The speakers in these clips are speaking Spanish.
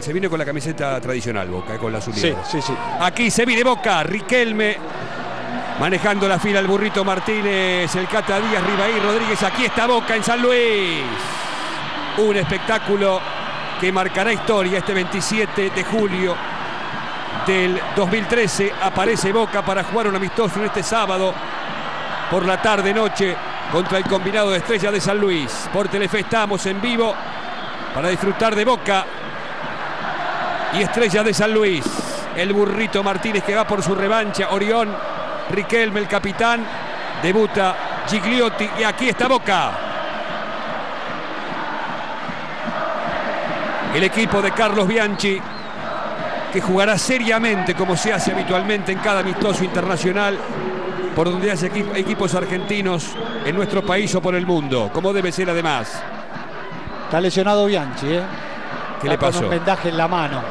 Se viene con la camiseta tradicional Boca, eh, con la azul. Sí, sí, sí. Aquí se viene Boca, Riquelme manejando la fila el burrito Martínez, el Cata Díaz, Ribaí, Rodríguez. Aquí está Boca en San Luis. Un espectáculo que marcará historia este 27 de julio del 2013. Aparece Boca para jugar un amistoso en este sábado por la tarde-noche contra el combinado de Estrella de San Luis. Por Telefe estamos en vivo para disfrutar de Boca y Estrella de San Luis. El burrito Martínez que va por su revancha. Orión, Riquelme, el capitán. Debuta Gigliotti y aquí está Boca. El equipo de Carlos Bianchi que jugará seriamente como se hace habitualmente en cada amistoso internacional por donde hace equipos argentinos en nuestro país o por el mundo, como debe ser además. Está lesionado Bianchi, ¿eh? ¿Qué le pasó? Con un vendaje en la mano.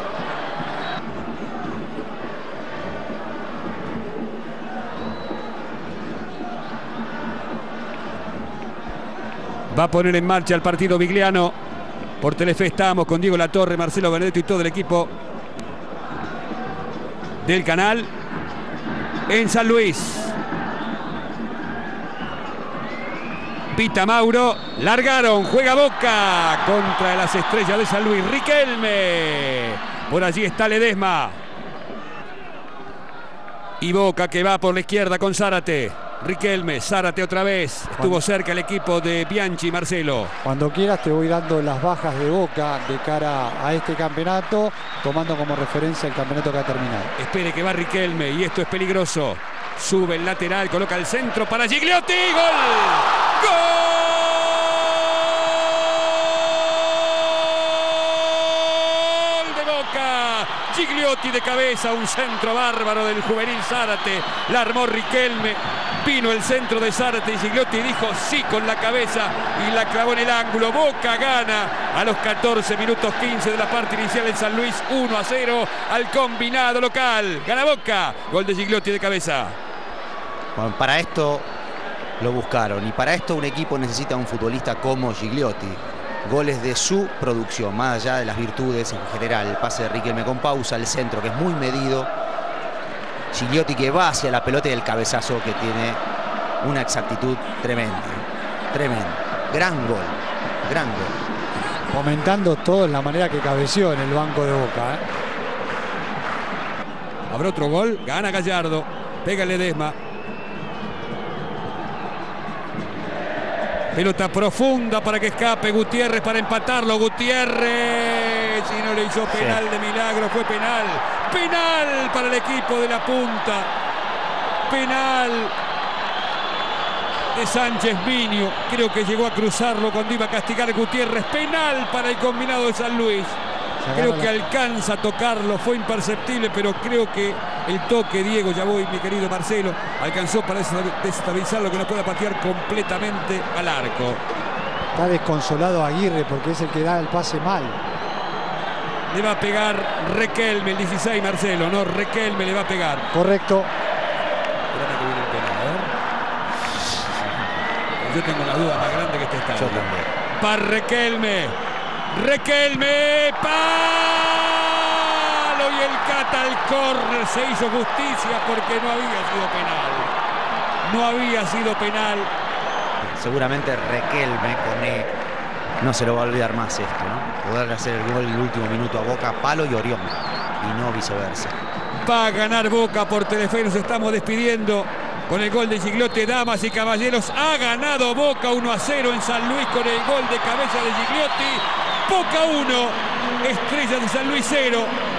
Va a poner en marcha el partido Vigliano. Por Telefe estamos con Diego Latorre, Marcelo Benedetto y todo el equipo del canal en San Luis. Pita Mauro, largaron, juega Boca contra las estrellas de San Luis. Riquelme, por allí está Ledesma. Y Boca que va por la izquierda con Zárate. Riquelme, Zárate otra vez. Estuvo cerca el equipo de Bianchi Marcelo. Cuando quieras te voy dando las bajas de Boca de cara a este campeonato, tomando como referencia el campeonato que ha terminado. Espere que va Riquelme y esto es peligroso. Sube el lateral, coloca el centro para Gigliotti. ¡Gol! ¡Gol! Gigliotti de cabeza, un centro bárbaro del juvenil Zárate. La armó Riquelme. Vino el centro de Zárate y Gigliotti dijo sí con la cabeza y la clavó en el ángulo. Boca gana a los 14 minutos 15 de la parte inicial en San Luis 1 a 0 al combinado local. Gana Boca. Gol de Gigliotti de cabeza. Bueno, para esto lo buscaron y para esto un equipo necesita un futbolista como Gigliotti goles de su producción, más allá de las virtudes en general. El pase de Riquelme con pausa, el centro que es muy medido. Gigliotti que va hacia la pelota y el cabezazo que tiene una exactitud tremenda. Tremenda. Gran gol. Gran gol. Comentando todo en la manera que cabeció en el banco de Boca. ¿eh? Habrá otro gol. Gana Gallardo. Pégale Desma. Pelota profunda para que escape Gutiérrez para empatarlo. Gutiérrez. Si no le hizo penal de milagro, fue penal. Penal para el equipo de la punta. Penal de Sánchez Minio. Creo que llegó a cruzarlo cuando iba a castigar Gutiérrez. Penal para el combinado de San Luis. Creo que alcanza a tocarlo, fue imperceptible, pero creo que el toque, Diego, ya voy, mi querido Marcelo, alcanzó para desestabilizarlo que no pueda patear completamente al arco. Está desconsolado Aguirre porque es el que da el pase mal. Le va a pegar Requelme, el 16, Marcelo, no, Requelme le va a pegar. Correcto. Yo tengo una duda más grande que este estadio. Yo también. Para Requelme. Requelme, palo y el cata al córner se hizo justicia porque no había sido penal. No había sido penal. Seguramente Requelme con E no se lo va a olvidar más esto, ¿no? Poder hacer el gol en el último minuto a Boca, Palo y Orión y no viceversa. Va a ganar Boca por Telefe, nos estamos despidiendo con el gol de Gigliotti, damas y caballeros. Ha ganado Boca 1 a 0 en San Luis con el gol de cabeza de Gigliotti. Boca 1, Estrella de San Luis 0.